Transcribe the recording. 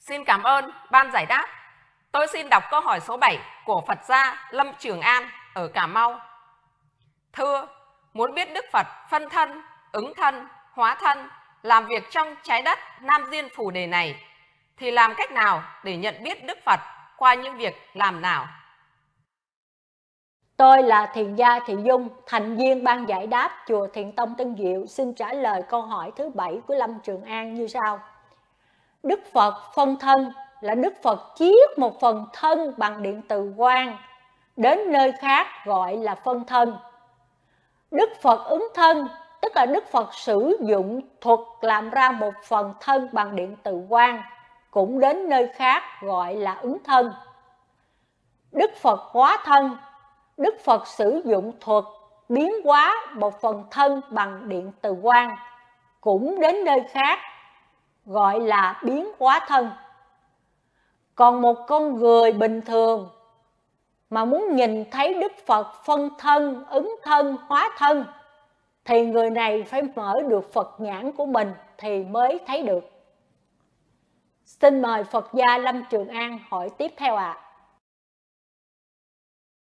Xin cảm ơn ban giải đáp. Tôi xin đọc câu hỏi số 7 của Phật gia Lâm Trường An ở Cà Mau. Thưa, muốn biết Đức Phật phân thân, ứng thân, hóa thân, làm việc trong trái đất Nam Diên Phù Đề này, thì làm cách nào để nhận biết Đức Phật qua những việc làm nào? Tôi là Thiền gia Thị Dung, thành viên ban giải đáp Chùa Thiện Tông Tân Diệu xin trả lời câu hỏi thứ bảy của Lâm Trường An như sau. Đức Phật phân thân là Đức Phật chiết một phần thân bằng điện từ quang, đến nơi khác gọi là phân thân. Đức Phật ứng thân, tức là Đức Phật sử dụng thuật làm ra một phần thân bằng điện từ quang, cũng đến nơi khác gọi là ứng thân. Đức Phật hóa thân, Đức Phật sử dụng thuật biến hóa một phần thân bằng điện từ quang, cũng đến nơi khác gọi là biến hóa thân. Còn một con người bình thường mà muốn nhìn thấy Đức Phật phân thân, ứng thân, hóa thân thì người này phải mở được Phật nhãn của mình thì mới thấy được. Xin mời Phật gia Lâm Trường An hỏi tiếp theo ạ. À.